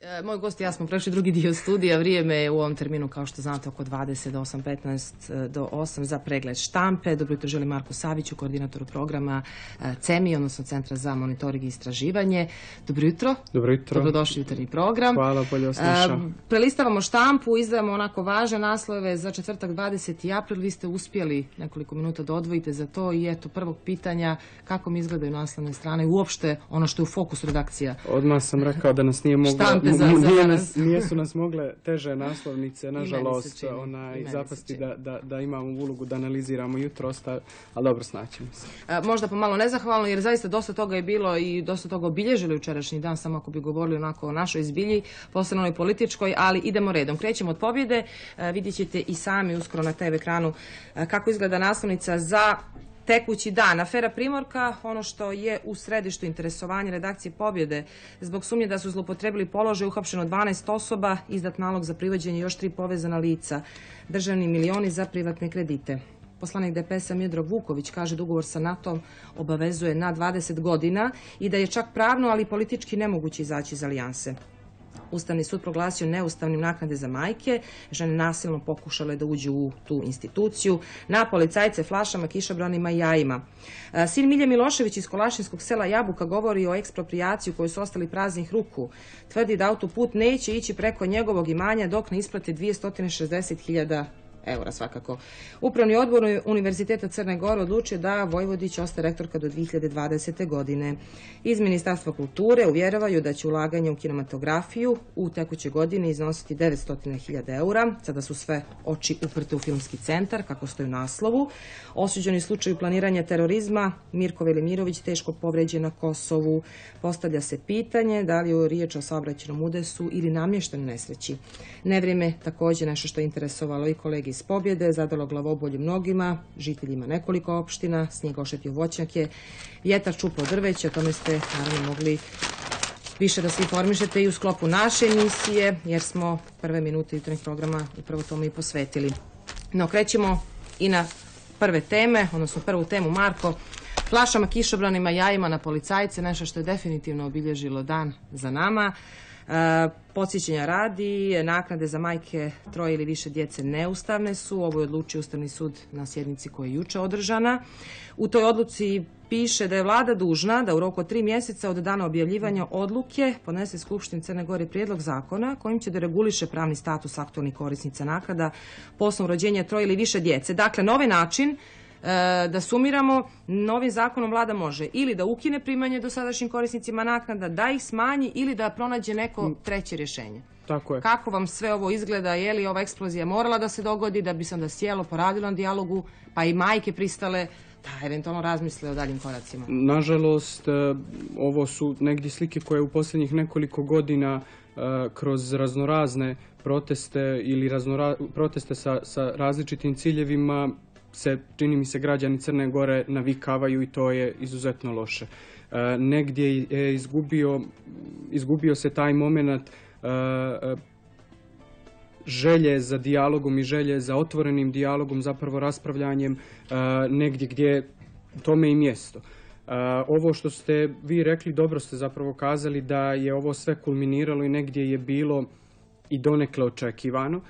E, moj gost i ja smo prešli drugi dio studija. Vrijeme je u ovom terminu, kao što znate, oko 20 do 8.15 do 8 za pregled štampe. Dobro jutro želim Marku Saviću, koordinatoru programa e, CEMI, odnosno Centra za monitoring i istraživanje. Dobro jutro. Dobro jutro. Dobrodošli jutarnji program. Hvala, bolje osliša. Prelistavamo štampu, izdajemo onako važne naslove za četvrtak 20. april. Vi ste uspjeli nekoliko minuta da odvojite za to i eto prvog pitanja kako mi izgledaju naslovne strane i uopšte ono što je u fokusu redakcija. Odmah sam rekao da nas nije moglo nije, nas, nije su nas mogle teže naslovnice, nažalost, onaj, zapasti da, da, da, imamo ulogu da analiziramo jutro, ali dobro, snaćemo se. možda pomalo nezahvalno, jer zaista dosta toga je bilo i dosta toga obilježili jučerašnji dan, samo ako bi govorili onako o našoj zbilji, posebno i političkoj, ali idemo redom. Krećemo od pobjede, vidjet ćete i sami uskoro na TV ekranu kako izgleda naslovnica za tekući dan. Afera Primorka, ono što je u središtu interesovanja redakcije Pobjede, zbog sumnje da su zlopotrebili položaj uhapšeno 12 osoba, izdat nalog za privođenje još tri povezana lica, državni milioni za privatne kredite. Poslanik DPS-a Miodrag Vuković kaže da ugovor sa NATO obavezuje na 20 godina i da je čak pravno, ali politički nemoguće izaći iz alijanse. Ustavni sud proglasio neustavnim naknade za majke, žene nasilno pokušale da uđu u tu instituciju, na policajce flašama, kišobranima i jajima. E, sin Milje Milošević iz Kolašinskog sela Jabuka govori o ekspropriaciju koju su ostali praznih ruku. Tvrdi da autoput neće ići preko njegovog imanja dok ne isplate 260.000 eura svakako. Upravni odbor Univerziteta Crne Gore odlučio da Vojvodić ostaje rektorka do 2020. godine. Iz Ministarstva kulture uvjeravaju da će ulaganje u kinematografiju u tekućoj godini iznositi 900.000 eura. Sada su sve oči uprte u filmski centar, kako stoji u naslovu. Osuđeni slučaju planiranja terorizma, Mirko Velimirović teško povređen na Kosovu. Postavlja se pitanje da li je riječ o saobraćenom udesu ili namještenoj nesreći. Nevrijeme također nešto što je interesovalo i kolegi iz pobjede, zadalo glavobolju mnogima, žiteljima nekoliko opština, snijeg ošetio voćnjake, vjetar čupo drveće, o tome ste naravno mogli više da se informišete i u sklopu naše emisije, jer smo prve minute jutarnjeg programa upravo tome i posvetili. No, krećemo i na prve teme, odnosno prvu temu Marko, flašama, kišobranima, jajima na policajce, nešto što je definitivno obilježilo dan za nama. E, podsjećanja radi, naknade za majke troje ili više djece neustavne su. Ovo je odlučio Ustavni sud na sjednici koja je juče održana. U toj odluci piše da je vlada dužna da u roku od tri mjeseca od dana objavljivanja odluke podnese Skupštini Crne Gore prijedlog zakona kojim će da reguliše pravni status aktualnih korisnica naknada po rođenja troje ili više djece. Dakle, na ovaj način da sumiramo, novim zakonom vlada može ili da ukine primanje dosadašnjim korisnicima naknada, da ih smanji ili da pronađe neko mm. treće rješenje. Tako je. Kako vam sve ovo izgleda, je li ova eksplozija morala da se dogodi, da bi se onda sjelo, poradilo na dijalogu, pa i majke pristale da eventualno razmisle o daljim koracima? Nažalost, e, ovo su negdje slike koje u posljednjih nekoliko godina e, kroz raznorazne proteste ili proteste sa, sa različitim ciljevima se, čini mi se, građani Crne Gore navikavaju i to je izuzetno loše. E, negdje je izgubio, izgubio se taj moment e, e, želje za dijalogom i želje za otvorenim dijalogom, zapravo raspravljanjem negdje gdje tome i mjesto. Ovo što ste vi rekli, dobro ste zapravo kazali da je ovo sve kulminiralo i negdje je bilo i donekle očekivano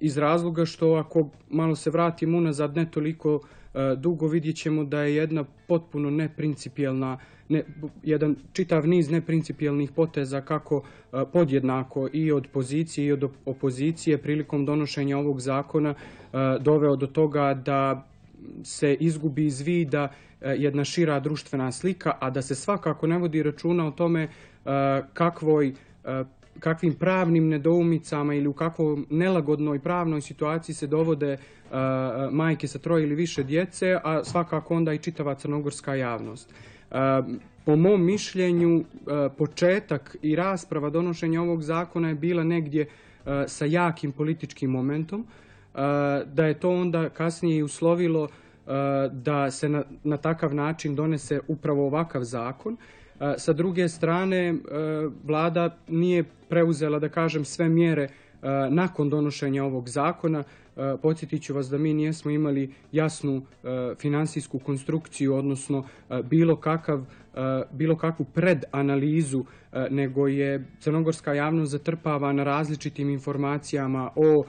iz razloga što ako malo se vratimo unazad ne toliko e, dugo vidjet ćemo da je jedna potpuno neprincipijelna, ne, jedan čitav niz neprincipijelnih poteza kako e, podjednako i od pozicije i od opozicije prilikom donošenja ovog zakona e, doveo do toga da se izgubi iz vida jedna šira društvena slika, a da se svakako ne vodi računa o tome kakvoj kakvim pravnim nedoumicama ili u kakvoj nelagodnoj pravnoj situaciji se dovode uh, majke sa troje ili više djece, a svakako onda i čitava crnogorska javnost. Uh, po mom mišljenju, uh, početak i rasprava donošenja ovog zakona je bila negdje sa jakim političkim momentom, da je to onda kasnije i uslovilo da se na takav način donese upravo ovakav zakon sa druge strane, e, vlada nije preuzela, da kažem, sve mjere nakon donošenja ovog zakona. Podsjetit ću vas da mi nijesmo imali jasnu finansijsku konstrukciju, odnosno bilo kakav bilo kakvu predanalizu, nego je crnogorska javnost zatrpavana različitim informacijama o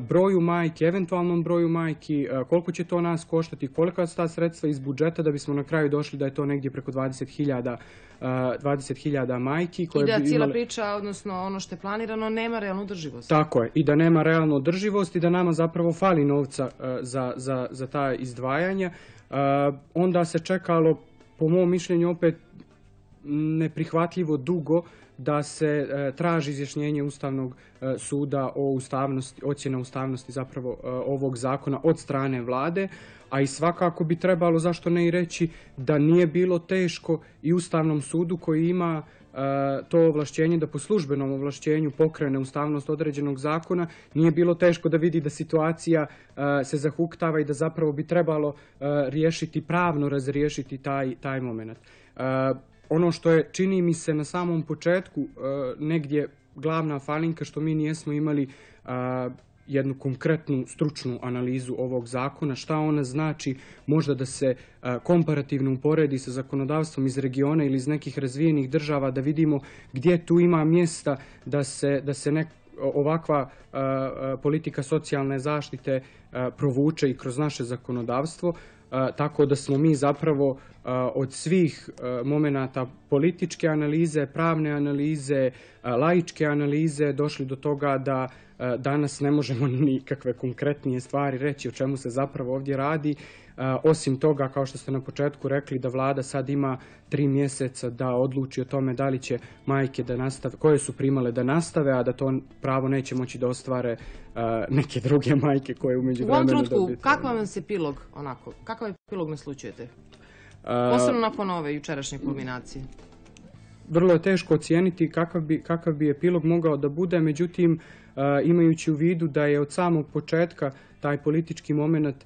broju majki, eventualnom broju majki, koliko će to nas koštati, kolika su ta sredstva iz budžeta da bismo na kraju došli da je to negdje preko 20.000 20.000 majki. Koje I da cijela priča, odnosno ono što je planirano, nema realnu održivost. Tako je, i da nema realnu održivost i da nama zapravo fali novca za, za, za ta izdvajanja. Onda se čekalo po mom mišljenju opet neprihvatljivo dugo da se e, traži izjašnjenje Ustavnog e, suda o ustavnosti, ocjena ustavnosti zapravo e, ovog zakona od strane vlade, a i svakako bi trebalo, zašto ne i reći, da nije bilo teško i Ustavnom sudu koji ima to ovlašćenje da po službenom ovlašćenju pokrene ustavnost određenog zakona, nije bilo teško da vidi da situacija se zahuktava i da zapravo bi trebalo riješiti, pravno razriješiti taj, taj moment. Ono što je, čini mi se, na samom početku negdje glavna falinka što mi nijesmo imali jednu konkretnu stručnu analizu ovog zakona, šta ona znači, možda da se komparativno uporedi sa zakonodavstvom iz regiona ili iz nekih razvijenih država, da vidimo gdje tu ima mjesta da se, da se ovakva politika socijalne zaštite provuče i kroz naše zakonodavstvo, tako da smo mi zapravo od svih momenata političke analize, pravne analize, laičke analize došli do toga da danas ne možemo nikakve konkretnije stvari reći o čemu se zapravo ovdje radi. Osim toga, kao što ste na početku rekli, da vlada sad ima tri mjeseca da odluči o tome da li će majke da nastave, koje su primale da nastave, a da to pravo neće moći da ostvare neke druge majke koje umeđu U ovom trenutku, kakav vam se pilog, onako, kakav je pilog naslučujete? Posebno nakon ove jučerašnje kulminacije. Vrlo je teško ocijeniti kakav bi, kakav bi epilog mogao da bude, međutim, imajući u vidu da je od samog početka taj politički moment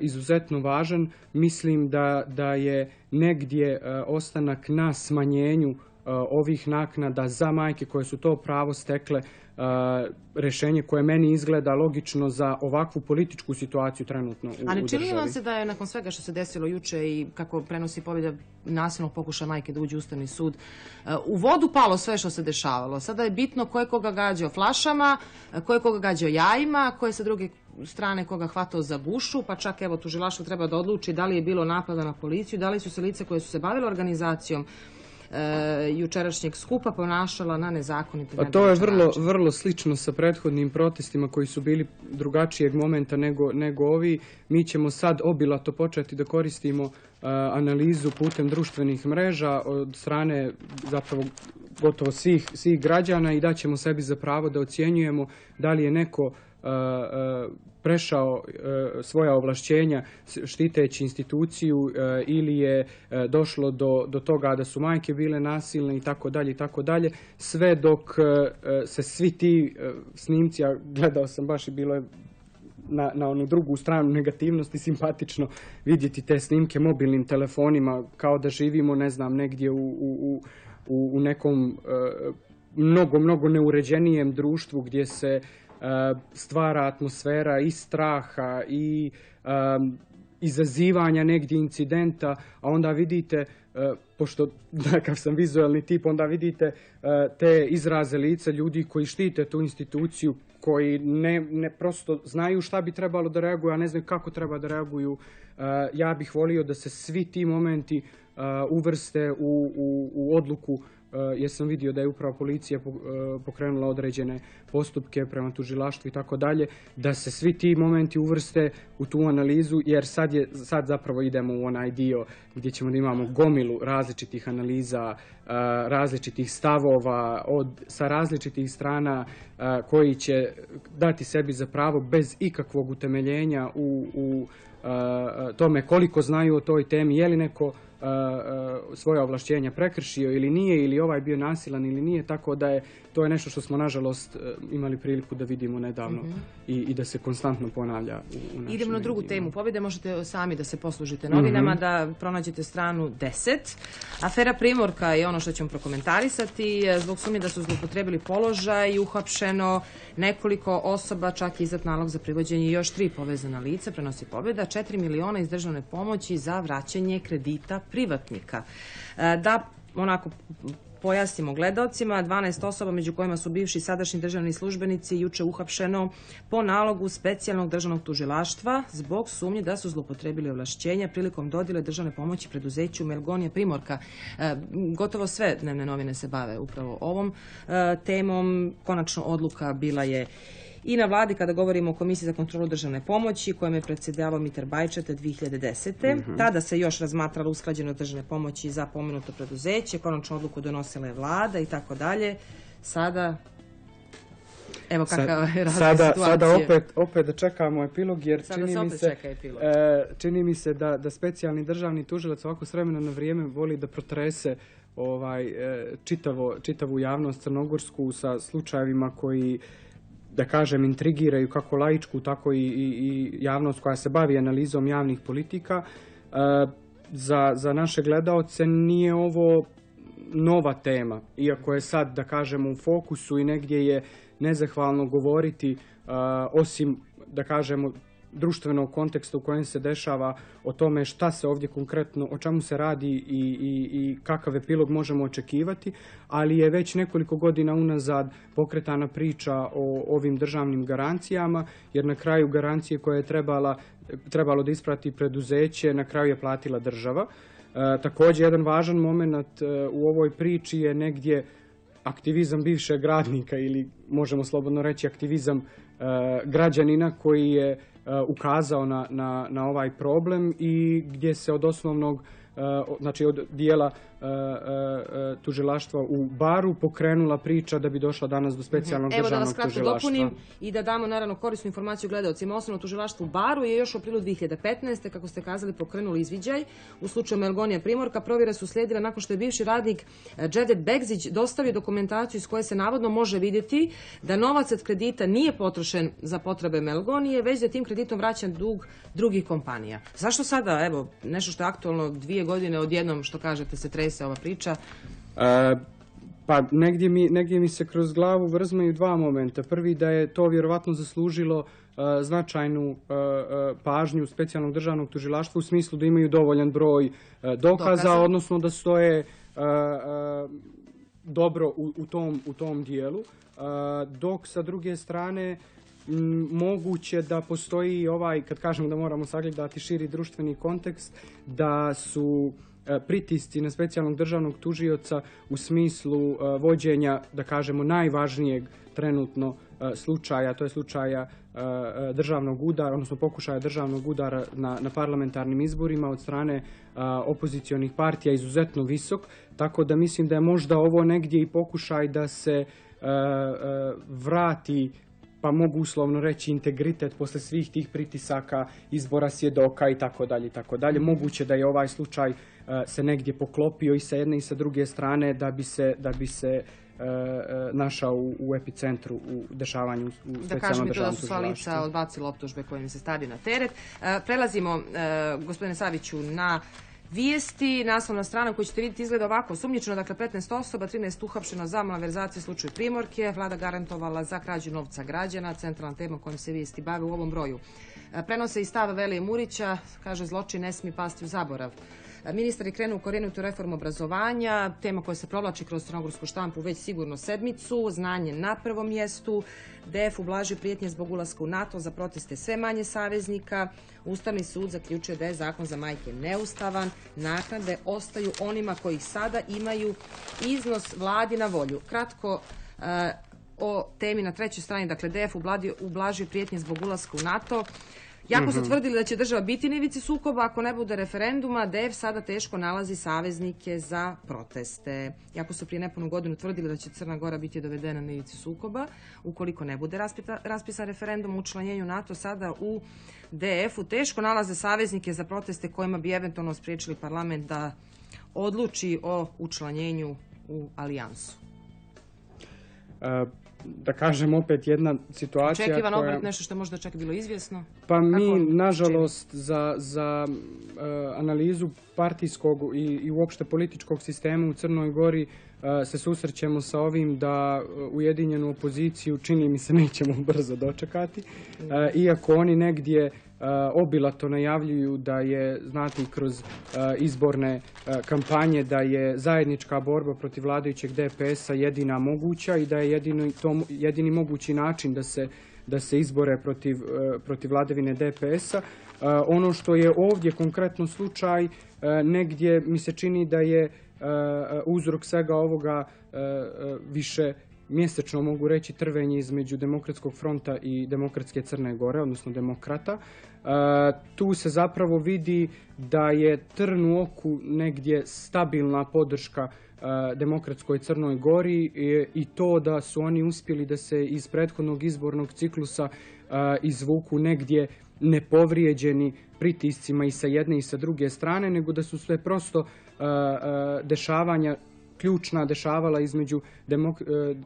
izuzetno važan, mislim da, je negdje ostanak na smanjenju ovih naknada za majke koje su to pravo stekle rješenje koje meni izgleda logično za ovakvu političku situaciju trenutno u, A ne čini vam se da je nakon svega što se desilo juče i kako prenosi pobjeda nasilnog pokuša majke da uđe u Ustavni sud, u vodu palo sve što se dešavalo. Sada je bitno ko je koga gađao flašama, ko je koga gađao jajima, ko je sa druge strane koga hvatao za gušu, pa čak evo tužilaštvo treba da odluči da li je bilo napada na policiju, da li su se lice koje su se bavile organizacijom e, jučerašnjeg skupa ponašala na nezakonit A to je vrlo, vrlo slično sa prethodnim protestima koji su bili drugačijeg momenta nego, nego ovi. Mi ćemo sad obilato početi da koristimo e, analizu putem društvenih mreža od strane zapravo gotovo svih, svih građana i daćemo sebi za pravo da ocjenjujemo da li je neko prešao svoja ovlašćenja štiteći instituciju ili je došlo do, toga da su majke bile nasilne i tako dalje i tako dalje. Sve dok se svi ti snimci, a gledao sam baš i bilo je na, onu drugu stranu negativnosti simpatično vidjeti te snimke mobilnim telefonima kao da živimo ne znam negdje u, u nekom mnogo, mnogo neuređenijem društvu gdje se stvara atmosfera i straha i izazivanja negdje incidenta, a onda vidite, pošto takav sam vizualni tip, onda vidite te izraze lica ljudi koji štite tu instituciju, koji ne, prosto znaju šta bi trebalo da reaguju, a ne znaju kako treba da reaguju. Ja bih volio da se svi ti momenti uvrste u, u, u odluku jer sam vidio da je upravo policija eh, pokrenula određene postupke prema tužilaštvu i tako dalje, da se svi ti momenti uvrste u tu analizu, jer sad, je, sad zapravo idemo u onaj dio gdje ćemo da imamo gomilu različitih analiza, eh, različitih stavova od, sa različitih strana koji će dati sebi za pravo bez ikakvog utemeljenja u, u tome koliko znaju o toj temi, je li neko svoja ovlašćenja prekršio ili nije, ili ovaj bio nasilan ili nije, tako da je to je nešto što smo nažalost imali priliku da vidimo nedavno mhm. i, i, da se konstantno ponavlja u, u Idemo na drugu temu pobjede, možete sami da se poslužite novinama, mhm. da pronađete stranu 10. Afera Primorka je ono što ćemo prokomentarisati, zbog sumnje da su zloupotrebili položaj, uhapšeno nekoliko osoba, čak i izdat nalog za privođenje još tri povezana lica, prenosi pobjeda, 4 miliona iz državne pomoći za vraćanje kredita privatnika. E, da onako pojasnimo gledalcima, 12 osoba među kojima su bivši sadašnji državni službenici juče uhapšeno po nalogu specijalnog državnog tužilaštva zbog sumnje da su zlopotrebili ovlašćenja prilikom dodjele državne pomoći preduzeću Melgonija Primorka. E, gotovo sve dnevne novine se bave upravo ovom e, temom. Konačno odluka bila je i na vladi kada govorimo o Komisiji za kontrolu državne pomoći kojom je predsjedavao Mitar Bajčeta 2010. Mhm. Tada se još razmatralo usklađeno državne pomoći za pomenuto preduzeće, konačnu odluku donosila je vlada i tako dalje. Sada Evo kakav je sada, sada opet, opet da čekamo epilog jer čini, mi se, e, čini mi se da, da specijalni državni tužilac ovako s vremena na vrijeme voli da protrese ovaj, e, čitavo, čitavu javnost crnogorsku sa slučajevima koji da kažem, intrigiraju kako laičku, tako i, i, javnost koja se bavi analizom javnih politika. E, za, za naše gledaoce nije ovo nova tema, iako je sad, da kažemo, u fokusu i negdje je nezahvalno govoriti, e, osim, da kažemo, društvenog konteksta u kojem se dešava o tome šta se ovdje konkretno, o čemu se radi i, i, i kakav epilog možemo očekivati, ali je već nekoliko godina unazad pokretana priča o ovim državnim garancijama, jer na kraju garancije koje je trebala, trebalo da isprati preduzeće, na kraju je platila država. E, također, jedan važan moment e, u ovoj priči je negdje aktivizam bivšeg radnika ili možemo slobodno reći aktivizam e, građanina koji je ukazao na, ovaj problem i gdje se od osnovnog znači od dijela uh, tužilaštva u Baru pokrenula priča da bi došla danas do specijalnog Evo državnog tužilaštva. Evo da vas kratko dopunim i da damo naravno korisnu informaciju gledalcima. Osnovno tužilaštvo u Baru je još u aprilu 2015. kako ste kazali pokrenuli izviđaj u slučaju Melgonija Primorka. Provjere su slijedile nakon što je bivši radnik Džedet Begzić dostavio dokumentaciju iz koje se navodno može vidjeti da novac od kredita nije potrošen za potrebe Melgonije, već da tim kreditom vraćan dug drugih kompanija. Zašto sada, evo, nešto što je aktualno dvije godine odjednom, što kažete, se trese ova priča? E, pa negdje mi, negdje mi se kroz glavu vrzmaju dva momenta. Prvi da je to vjerovatno zaslužilo e, značajnu e, pažnju specijalnog državnog tužilaštva u smislu da imaju dovoljan broj dokaza, odnosno da stoje dobro u, u, tom, u tom dijelu. Dok sa druge strane moguće da postoji ovaj, kad kažemo da moramo sagledati širi društveni kontekst, da su e, pritisci na specijalnog državnog tužioca u smislu e, vođenja, da kažemo, najvažnijeg trenutno e, slučaja, to je slučaja državnog udara, odnosno pokušaja državnog udara na, na parlamentarnim izborima od strane opozicionih partija izuzetno visok, tako da mislim da je možda ovo negdje i pokušaj da se vrati pa mogu uslovno reći integritet posle svih tih pritisaka, izbora svjedoka i tako dalje i tako dalje. Moguće da je ovaj slučaj e, se negdje poklopio i sa jedne i sa druge strane da bi se, da bi se e, e, našao u, epicentru u dešavanju u Da kažem to da su sva lica odbacila optužbe kojim se stadi na teret. Prelazimo, gospodine Saviću, na Vijesti, naslovna strana koju ćete vidjeti izgleda ovako. Sumnjično, dakle 15 osoba, 13 uhapšeno za malverzacije slučaju Primorke. Vlada garantovala za krađu novca građana, centralna tema kojom se vijesti bave u ovom broju. E, prenose i stav Velije Murića, kaže zločin ne smije pasti u zaborav. Ministar je krenuo u korjenitu reformu obrazovanja, tema koja se provlači kroz crnogorsku štampu već sigurno sedmicu, znanje na prvom mjestu, DF ublaži prijetnje zbog ulaska u NATO za proteste sve manje saveznika, Ustavni sud zaključuje da je zakon za majke neustavan, naknade ostaju onima koji sada imaju iznos vladi na volju. Kratko, o temi na trećoj strani, dakle DF ublažio prijetnje zbog ulaska u NATO. Jako su tvrdili da će država biti na ivici sukoba, ako ne bude referenduma, DF sada teško nalazi saveznike za proteste. Jako su prije nepunu godinu tvrdili da će Crna Gora biti dovedena na ivici sukoba, ukoliko ne bude raspita, raspisan referendum u učlanjenju NATO, sada u DF-u teško nalaze saveznike za proteste kojima bi eventualno spriječili parlament da odluči o učlanjenju u alijansu. E, da kažem opet jedna situacija Očekivan koja... obrat, nešto što je možda čak bilo izvjesno. Pa mi, Kako nažalost, za, za e, analizu partijskog i, i uopšte političkog sistema u Crnoj Gori e, se susrećemo sa ovim da e, ujedinjenu opoziciju čini mi se nećemo brzo dočekati, iako oni negdje obilato najavljuju da je, znate, i kroz e, izborne e, kampanje da je zajednička borba protiv vladajućeg DPS-a jedina moguća i da je jedini mogući način da se da se izbore protiv, protiv vladavine DPS-a. Ono što je ovdje konkretno slučaj, negdje mi se čini da je uzrok svega ovoga više mjesečno mogu reći trvenje između Demokratskog fronta i Demokratske Crne Gore, odnosno demokrata. E, Tu se zapravo vidi da je trn u oku negdje stabilna podrška e, Demokratskoj Crnoj Gori i, to da su oni uspjeli da se iz prethodnog izbornog ciklusa e, izvuku negdje nepovrijeđeni pritiscima i sa jedne i sa druge strane, nego da su sve prosto dešavanja ključna dešavala između e,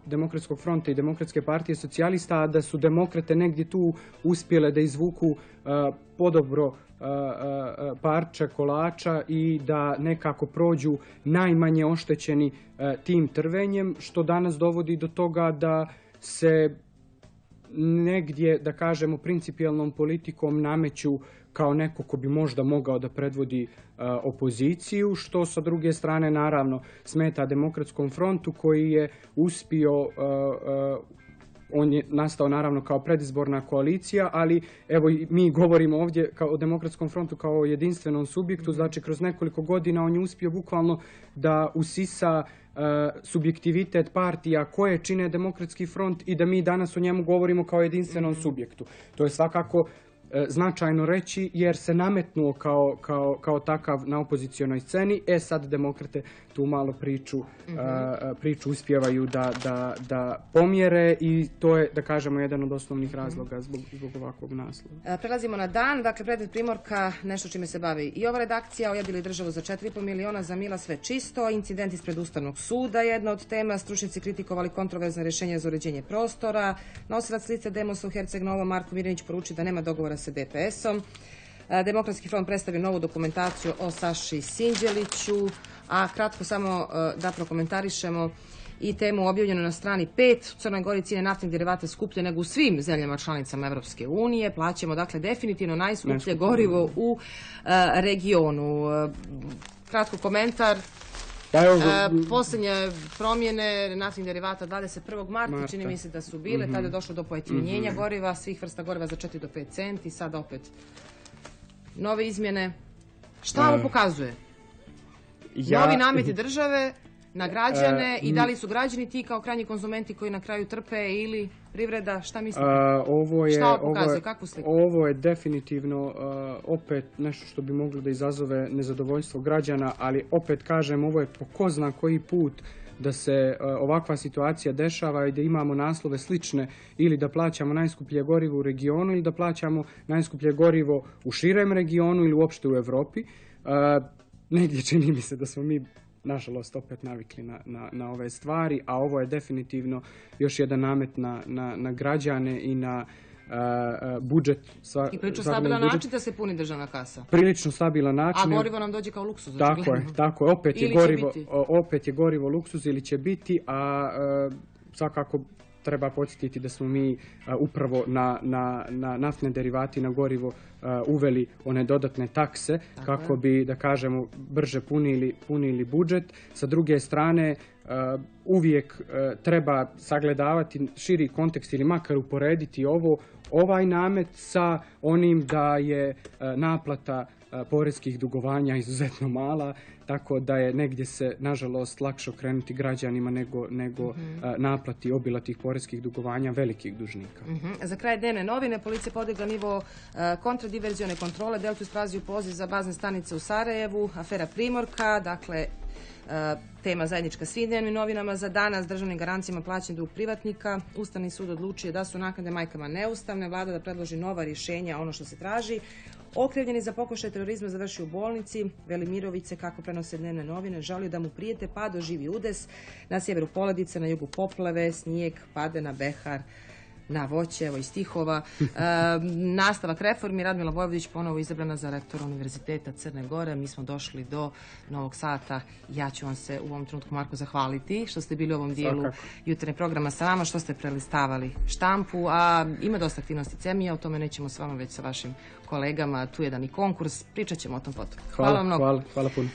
Demokratskog fronta i Demokratske partije socijalista, a da su demokrate negdje tu uspjele da izvuku e, podobro e, parče kolača i da nekako prođu najmanje oštećeni tim trvenjem, što danas dovodi do toga da se negdje, da kažemo, principijelnom politikom nameću kao neko ko bi možda mogao da predvodi e, opoziciju, što sa druge strane naravno smeta demokratskom frontu koji je uspio e, e, on je nastao naravno kao predizborna koalicija, ali evo mi govorimo ovdje o demokratskom frontu kao o jedinstvenom subjektu, znači kroz nekoliko godina on je uspio bukvalno da usisa subjektivitet partija koje čine demokratski front i da mi danas o njemu govorimo kao jedinstvenom subjektu. To je svakako značajno reći jer se nametnuo kao, kao, kao takav na opozicionoj sceni. E sad demokrate tu malo priču, a, priču uspjevaju da, da, da pomjere i to je, da kažemo, jedan od osnovnih razloga zbog, zbog ovakvog naslova. E, Prelazimo na dan, dakle predmet Primorka, nešto čime se bavi i ova redakcija, ojadili državu za 4,5 miliona, za Mila sve čisto, incident ispred Ustavnog suda, jedna od tema, stručnjaci kritikovali kontroverzne rješenja za uređenje prostora, nosilac lice Demosa u Herceg Novo, Marko Mirjanić poruči da nema dogovora sa DPS-om, E, Demokratski front predstavio novu dokumentaciju o Saši Sinđeliću, a kratko samo e, da prokomentarišemo i temu objavljenu na strani 5. U Crnoj Gori cijene naftnih derivata skuplje nego u svim zemljama članicama Europske unije. Plaćamo dakle definitivno najskuplje gorivo u e, regionu. Kratko komentar. Pa evo, E, posljednje promjene naftnih derivata 21. marta, Marta. čini mi se da su bile, tada je došlo do pojeftinjenja goriva, svih vrsta goriva za 4 do 5 centi, sada opet nove izmjene. Šta ovo E, pokazuje? ja- Novi nameti države na građane E, i da li su građani ti kao krajnji konzumenti koji na kraju trpe ili privreda, šta mislite? A, ovo je, Šta ovo pokazuje? je- Kakvu sliku? Ovo je definitivno a, opet nešto što bi moglo da izazove nezadovoljstvo građana, ali opet kažem, ovo je po ko zna koji put da se a, ovakva situacija dešava i da imamo naslove slične ili da plaćamo najskuplje gorivo u regionu ili da plaćamo najskuplje gorivo u širem regionu ili uopšte u Europi. A, negdje čini mi se da smo mi nažalost opet navikli na, na, na ove stvari, a ovo je definitivno još jedan namet na, na, na građane i na a, a, budžet. Sva, I priču svakodnevni stabilan budžet. način da se puni državna kasa. Prilično stabilan A način. gorivo nam dođe kao luksuz. Tako je, tako je. Opet je, Ili gorivo, opet je gorivo luksuz ili će biti, a e, svakako treba podsjetiti da smo mi upravo na, na, na naftne derivati, na gorivo uveli one dodatne takse kako bi, da kažemo, brže punili, punili budžet. Sa druge strane, uvijek treba sagledavati širi kontekst ili makar uporediti ovo ovaj namet sa onim da je naplata poreskih dugovanja izuzetno mala, tako da je negdje se, nažalost, lakše okrenuti građanima nego, nego a, naplati obilatih poreskih dugovanja velikih dužnika. Mhm. Za kraj dnevne novine policija podigla nivo kontradiverzione kontrole. Deltu isprazio poziv za bazne stanice u Sarajevu, afera Primorka, dakle tema zajednička svim dnevnim novinama za danas državnim garancijama plaćen dug privatnika. Ustavni sud odlučio da su naknade majkama neustavne, vlada da predloži nova rješenja, ono što se traži. Okrivljeni za pokušaj terorizma završio u bolnici. Velimirovice, kako prenose dnevne novine, žalio da mu prijete pa doživi udes. Na sjeveru poledice, na jugu poplave, snijeg, pade na Behar na voće, evo i stihova. E, nastavak reformi, Radmila Vojvodić ponovo izabrana za rektora Univerziteta Crne Gore. Mi smo došli do Novog Sata. Ja ću vam se u ovom trenutku, Marko, zahvaliti što ste bili u ovom dijelu jutarnjeg programa sa nama, što ste prelistavali štampu, a ima dosta aktivnosti CEMIA, o tome nećemo s vama već sa vašim kolegama, tu je dan i konkurs, pričat ćemo o tom potom. Hvala, vam mnogo. hvala, hvala puno.